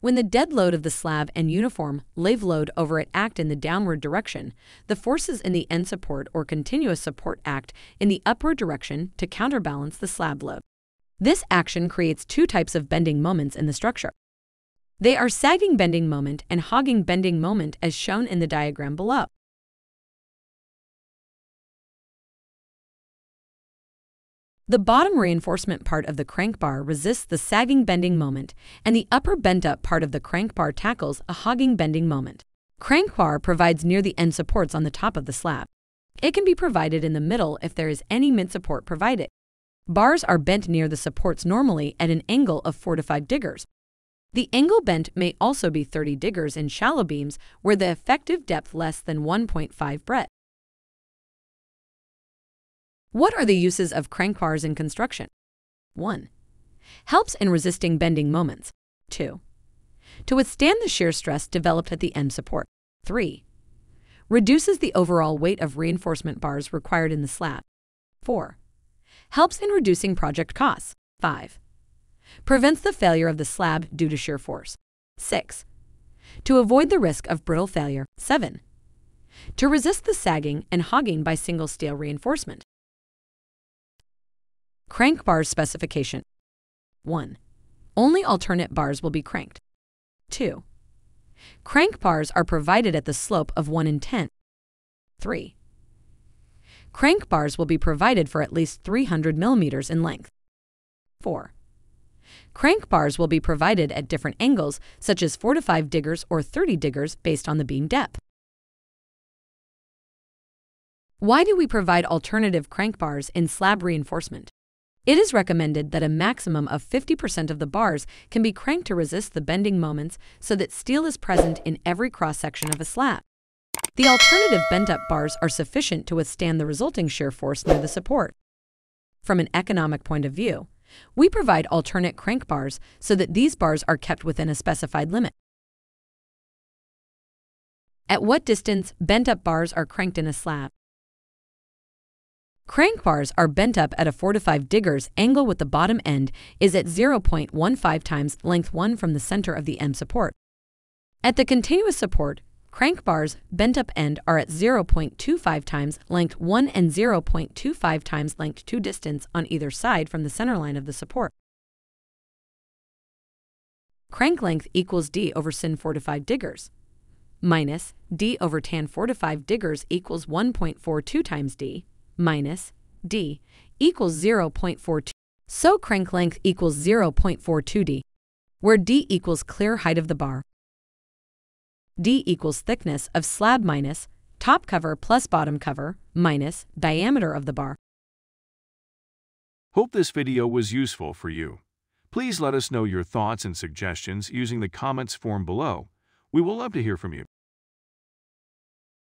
When the dead load of the slab and uniform live load over it act in the downward direction, the forces in the end support or continuous support act in the upward direction to counterbalance the slab load. This action creates two types of bending moments in the structure. They are sagging bending moment and hogging bending moment as shown in the diagram below. The bottom reinforcement part of the crank bar resists the sagging bending moment, and the upper bent-up part of the crank bar tackles a hogging bending moment. Crank bar provides near the end supports on the top of the slab. It can be provided in the middle if there is any mid support provided. Bars are bent near the supports normally at an angle of 4 to 5 degrees. The angle bent may also be 30 degrees in shallow beams where the effective depth less than 1.5 breadth. What are the uses of crank bars in construction? 1. Helps in resisting bending moments. 2. To withstand the shear stress developed at the end support. 3. Reduces the overall weight of reinforcement bars required in the slab. 4. Helps in reducing project costs. 5. Prevents the failure of the slab due to shear force. 6. To avoid the risk of brittle failure. 7. To resist the sagging and hogging by single steel reinforcement. Crank bars specification 1. Only alternate bars will be cranked. 2. Crank bars are provided at the slope of 1 in 10. 3. Crank bars will be provided for at least 300 millimeters in length. 4. Crank bars will be provided at different angles, such as 4 to 5 degrees or 30 degrees based on the beam depth. Why do we provide alternative crank bars in slab reinforcement? It is recommended that a maximum of 50% of the bars can be cranked to resist the bending moments so that steel is present in every cross-section of a slab. The alternative bent-up bars are sufficient to withstand the resulting shear force near the support. From an economic point of view, we provide alternate crank bars so that these bars are kept within a specified limit. At what distance bent-up bars are cranked in a slab? Crank bars are bent up at a 4 to 5 degrees angle with the bottom end is at 0.15 times length 1 from the center of the M support. At the continuous support, crank bars bent up end are at 0.25 times length 1 and 0.25 times length 2 distance on either side from the center line of the support. Crank length equals d over sin 4 to 5 degrees minus d over tan 4 to 5 degrees equals 1.42 times d minus d equals 0.42. So crank length equals 0.42d, where d equals clear height of the bar. d equals thickness of slab minus top cover plus bottom cover minus diameter of the bar. Hope this video was useful for you. Please let us know your thoughts and suggestions using the comments form below. We will love to hear from you.